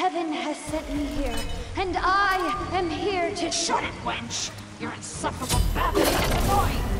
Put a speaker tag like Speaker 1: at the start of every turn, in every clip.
Speaker 1: Heaven has sent me here, and I am here to-
Speaker 2: Shut it, wench! Your insufferable babbling is annoying!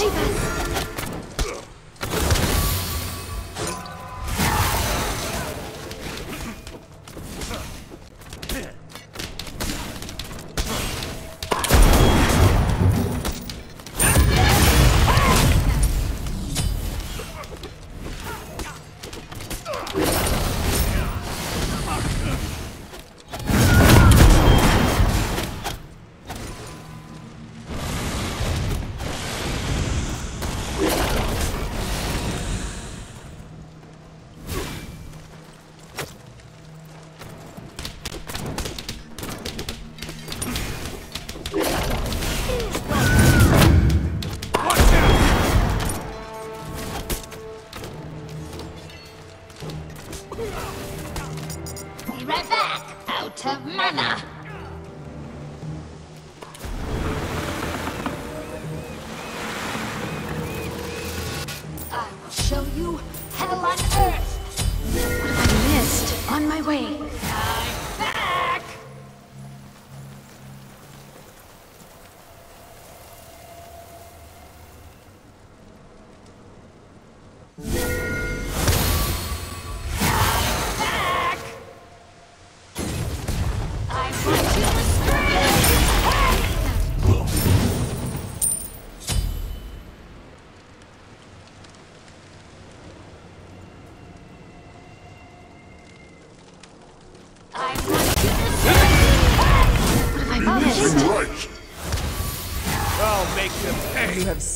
Speaker 1: Save us!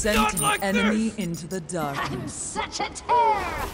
Speaker 3: Sent
Speaker 4: like
Speaker 3: an
Speaker 4: this.
Speaker 3: enemy into the dark.
Speaker 2: I'm such a terror!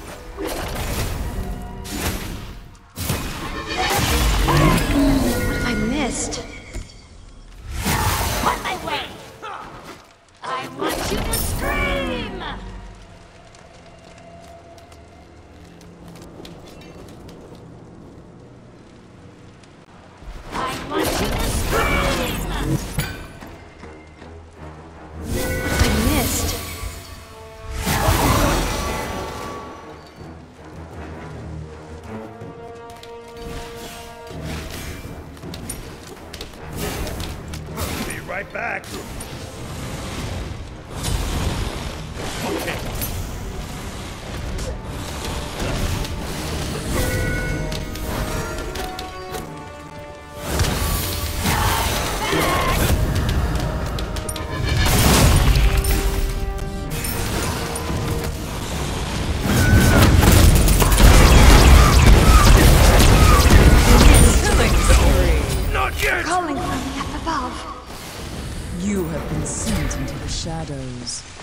Speaker 2: You
Speaker 3: have been sent into the shadows.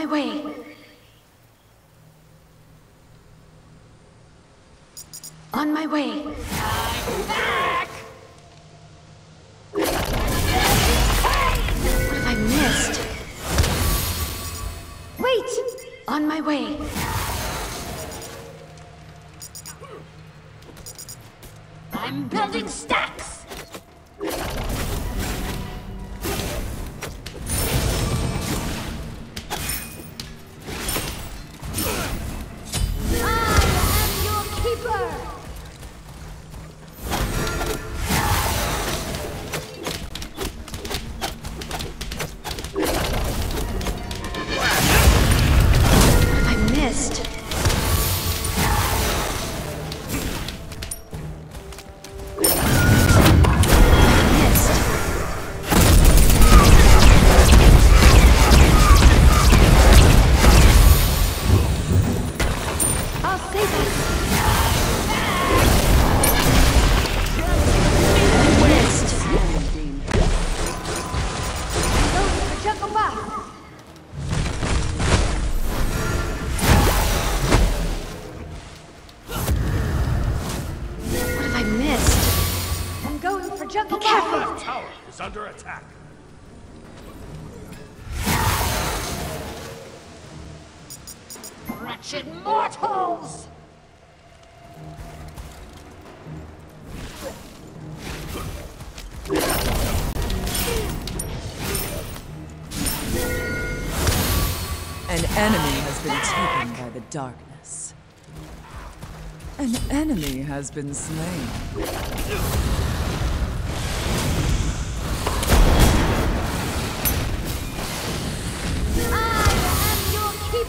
Speaker 1: My way. On my way.
Speaker 2: Back!
Speaker 1: What have I missed? Wait! On my way.
Speaker 2: I'm building stacks!
Speaker 1: I'm going for Jungle Buff.
Speaker 4: That tower is under attack.
Speaker 2: Wretched mortals!
Speaker 3: An enemy has been taken by the darkness. An enemy has been slain.
Speaker 1: I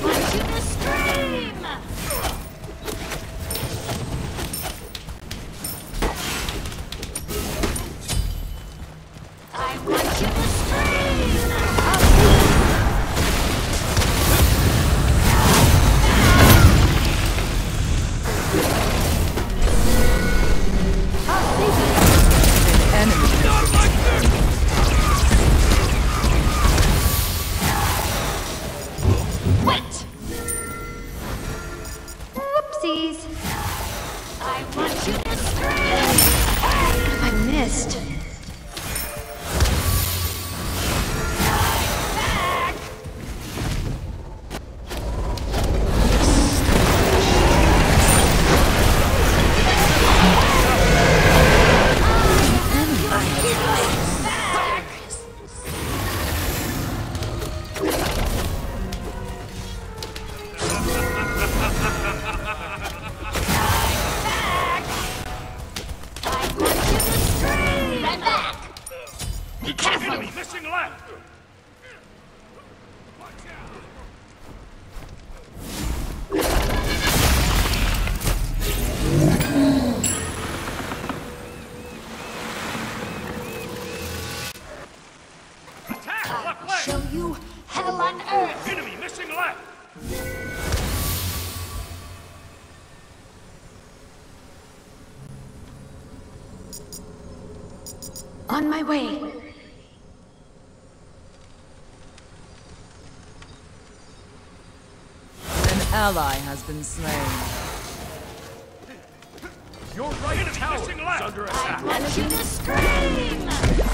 Speaker 2: want you to scream!
Speaker 1: way.
Speaker 3: An ally has been slain.
Speaker 5: Your right Enemy tower is under attack. Enemy
Speaker 2: to
Speaker 1: scream!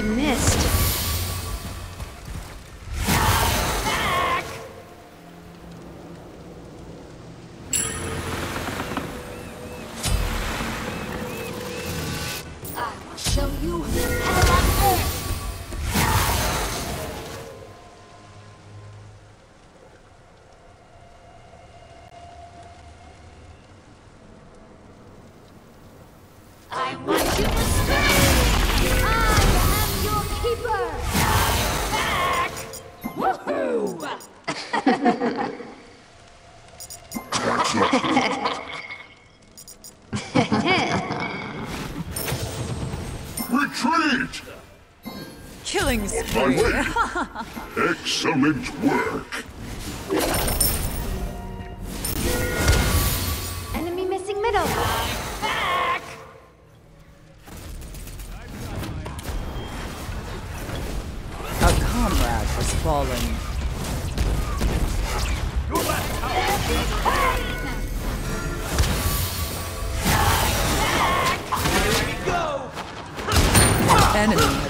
Speaker 2: I missed.
Speaker 3: killing spree.
Speaker 4: Excellent work.
Speaker 2: Enemy missing middle.
Speaker 1: Back!
Speaker 3: A comrade has fallen. Enemy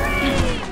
Speaker 1: Scream!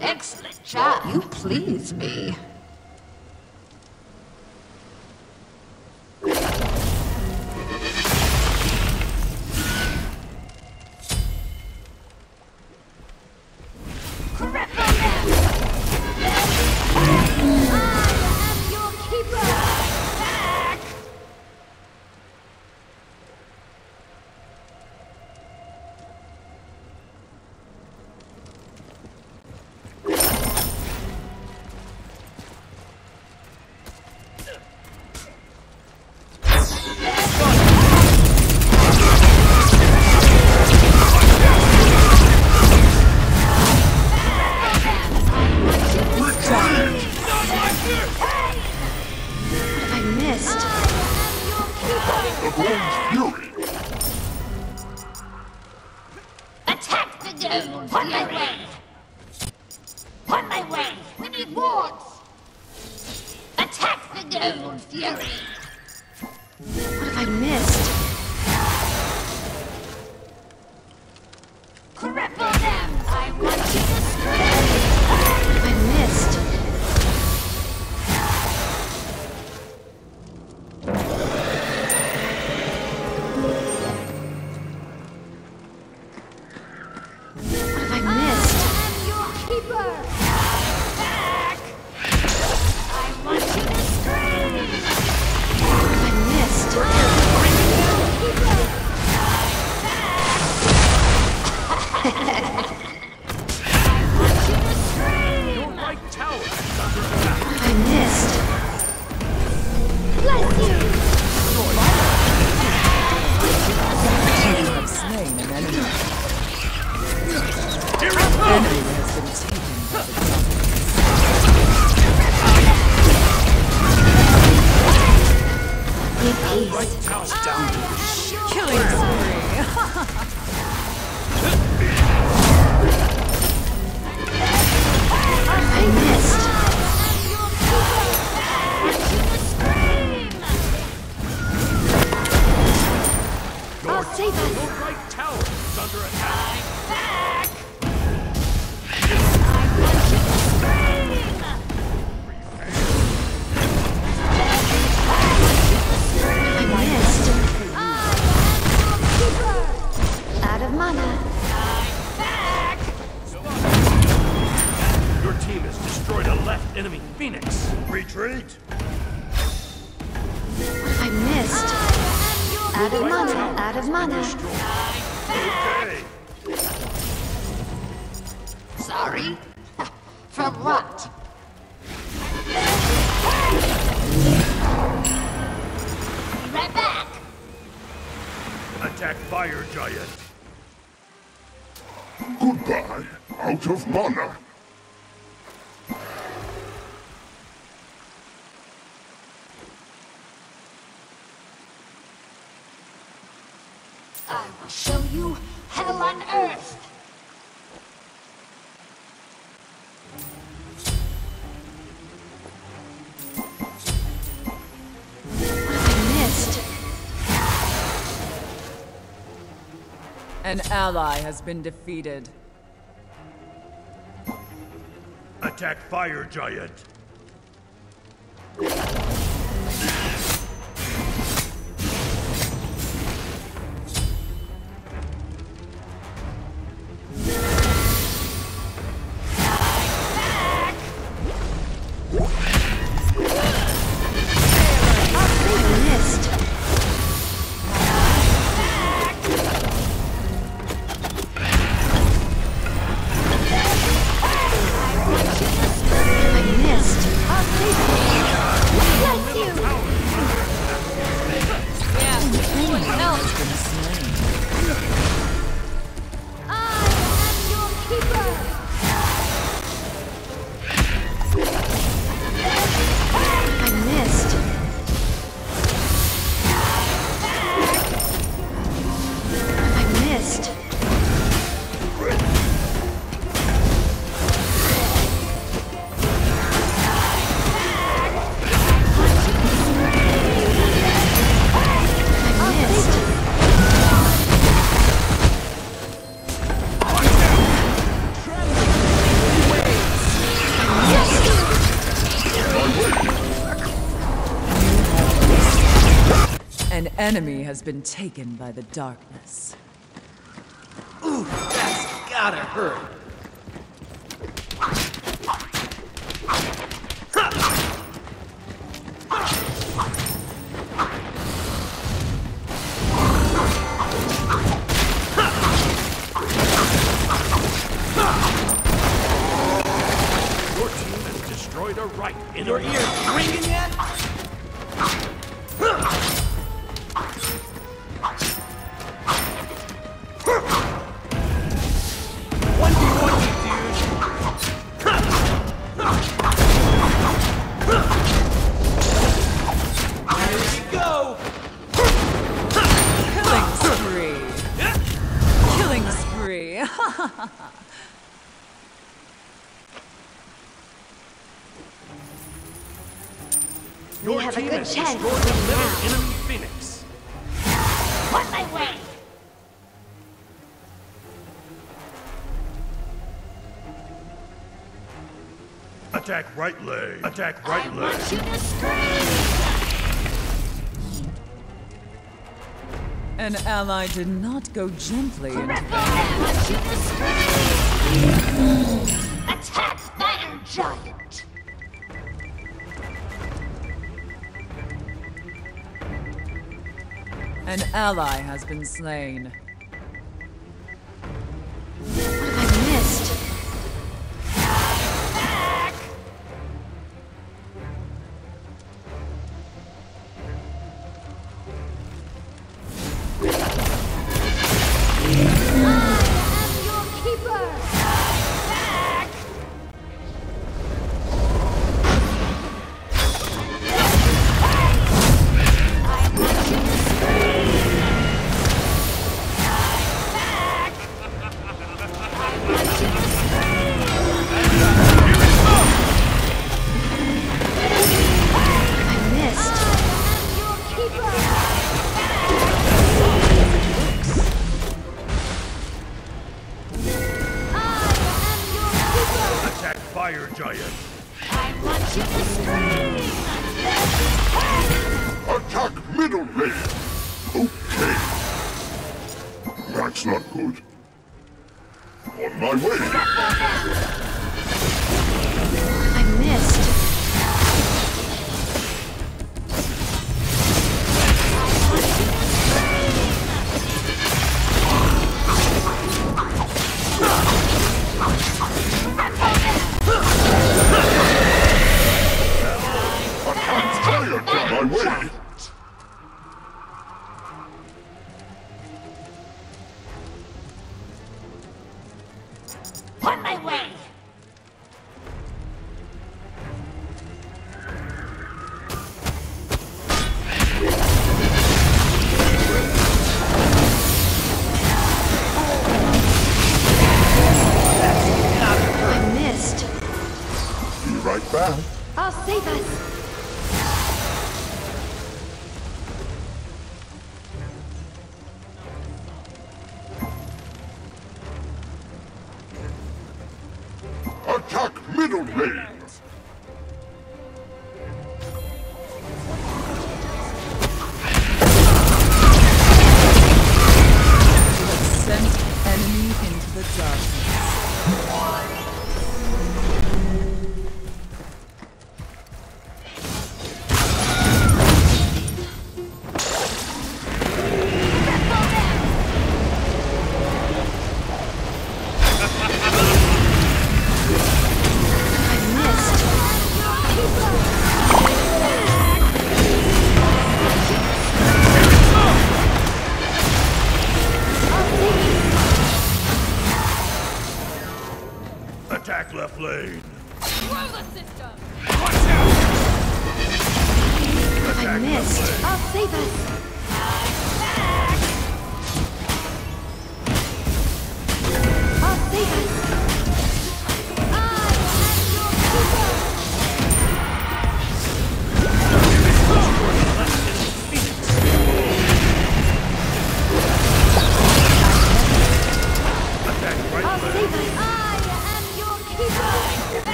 Speaker 2: Excellent job. You please me. wards! Attack the gold, Fury!
Speaker 1: What have I missed?
Speaker 2: Sorry? From what? Be right back.
Speaker 1: Attack Fire Giant.
Speaker 4: Goodbye. Out of mana.
Speaker 3: An ally has been defeated.
Speaker 1: Attack Fire Giant.
Speaker 3: Enemy has been taken by the darkness.
Speaker 6: Ooh, that's gotta hurt.
Speaker 1: Your team has destroyed a right in
Speaker 6: Your
Speaker 1: a
Speaker 6: ears ringing yet?
Speaker 1: Your
Speaker 7: have a good chance
Speaker 1: destroyed
Speaker 7: of winning
Speaker 1: another
Speaker 7: now.
Speaker 1: enemy Phoenix.
Speaker 2: On my way.
Speaker 1: Attack right leg. Attack
Speaker 2: I
Speaker 1: right leg.
Speaker 2: want you to scream.
Speaker 3: An ally did not go gently into
Speaker 2: you. Attack Fire Giant.
Speaker 3: An ally has been slain.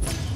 Speaker 2: you